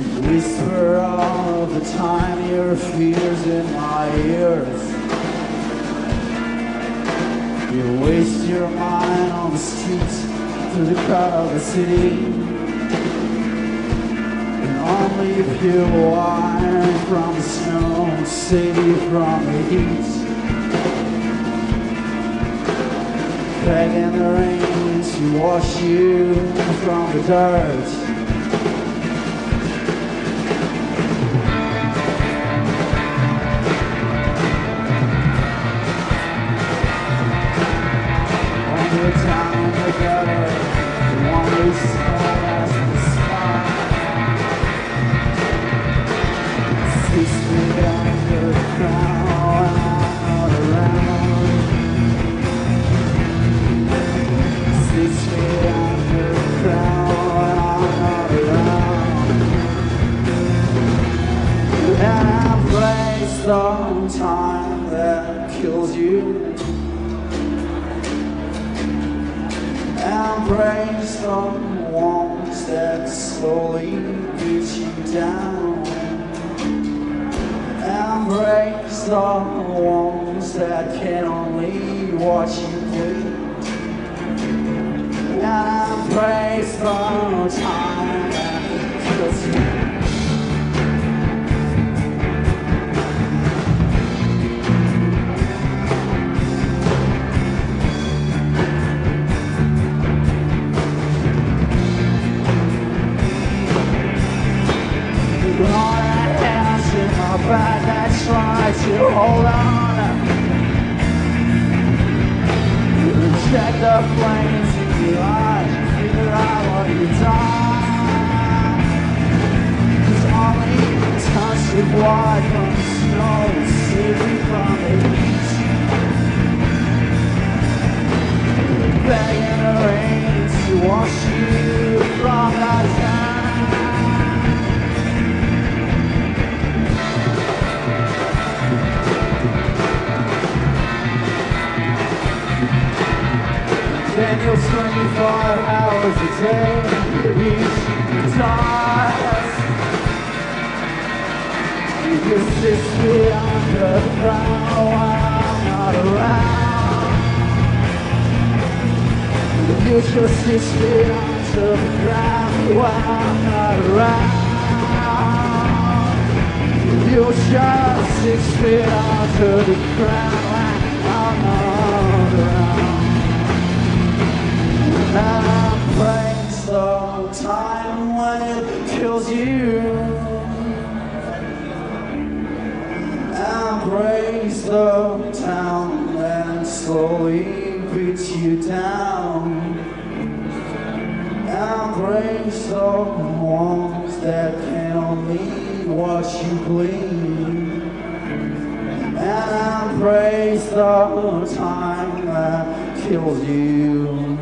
Whisper all the time your fears in my ears. You waste your mind on the streets through the crowd of the city. And only pure wine from the snow save you from the heat. Begging the rain to wash you from the dirt. Placed on time that kills you. Embrace the ones that slowly beat you down. And Embrace the ones that can only watch you bleed. And embrace the time all the hands in my back, I try to hold on. Then you'll 24 hours a day dies You six feet under the ground while I'm not around. You six feet under the ground while I'm not around. You just six feet under the ground I'm not and breaks the time when it kills you. And slowly beats you down. Ones that can you bleed. And embrace the time that kills you.